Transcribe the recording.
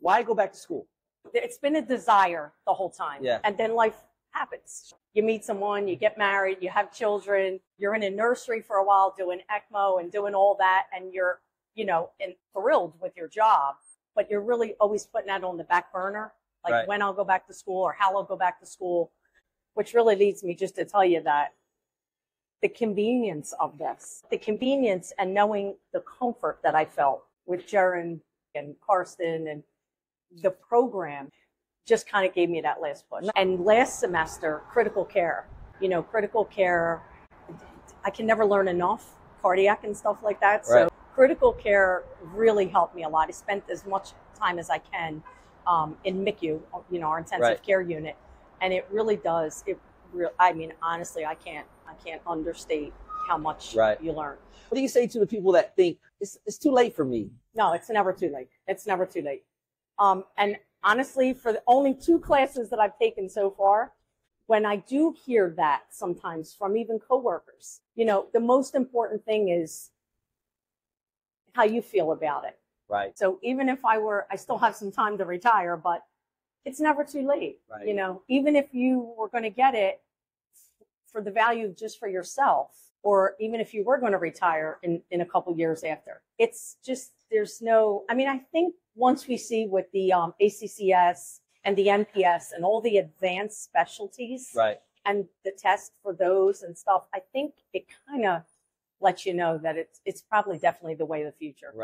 Why go back to school? It's been a desire the whole time. Yeah. And then life happens. You meet someone, you get married, you have children, you're in a nursery for a while doing ECMO and doing all that, and you're, you know, and thrilled with your job, but you're really always putting that on the back burner, like Right. when I'll go back to school or how I'll go back to school, which really leads me just to tell you that the convenience of this, the convenience and knowing the comfort that I felt with Jaron and Karsten and the program just kind of gave me that last push. And last semester, critical care, you know, critical care, I can never learn enough, cardiac and stuff like that. So critical care really helped me a lot. I spent as much time as I can um, in MICU, you know, our intensive Right. care unit, and it really does. It real. I mean, honestly, I can't. I can't understate how much Right. you learn. What do you say to the people that think it's, it's too late for me? No, it's never too late. It's never too late. Um, and honestly, for the only two classes that I've taken so far, when I do hear that sometimes from even coworkers, you know, the most important thing is how you feel about it. Right. So even if I were, I still have some time to retire, but it's never too late. Right. You know, even if you were going to get it for the value just for yourself, or even if you were going to retire in, in a couple years after, it's just, there's no, I mean, I think once we see with the um, ACCS and the NPS and all the advanced specialties Right. and the test for those and stuff, I think it kind of lets you know that it's, it's probably definitely the way of the future. Right.